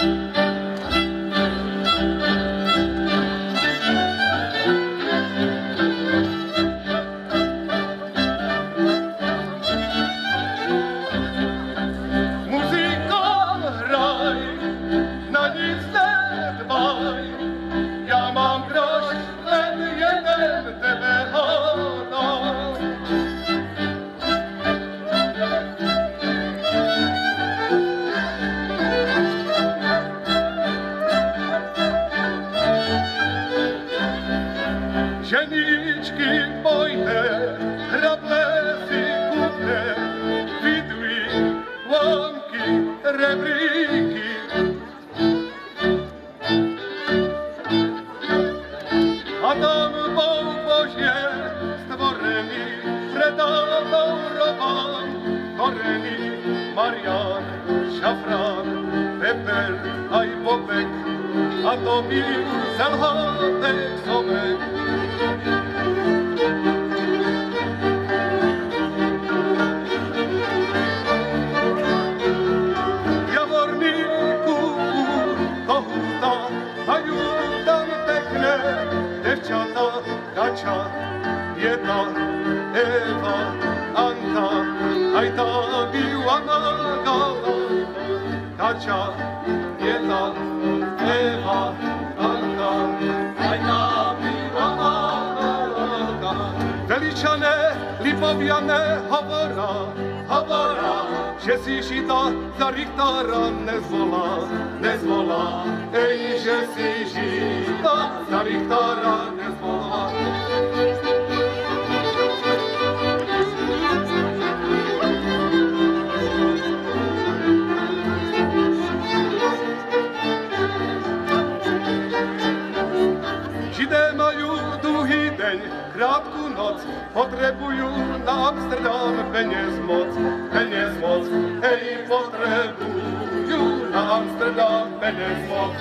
Música Pszeniczki mojne, raplesy kupne, widły, łąki, rebryki. A tam w obozie z tworemi, fredatą robą, koreni, marian, szafran, peper, aj bobek, اتوبیل سرها دخوابه Devçata kaça Yeta Eva Anta. Hayda Bivana Gala Kaça Lipoviané, hovora, hovora, že si žida za Richtára nezvolá, nezvolá. Ej, že si žida za Richtára nezvolá. Deň, krátku noc, potrebujú na Amsterdam peniaz moc, peniaz moc, hej, potrebujú na Amsterdam peniaz moc.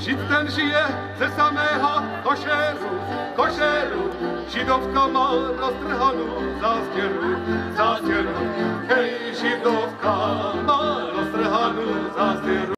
Žid ten žije ze samého košeru, կոշելու, շիդով կամար աստրհանում զասկելու, զասկելու, հեի շիդով կամար աստրհանում զասկելու,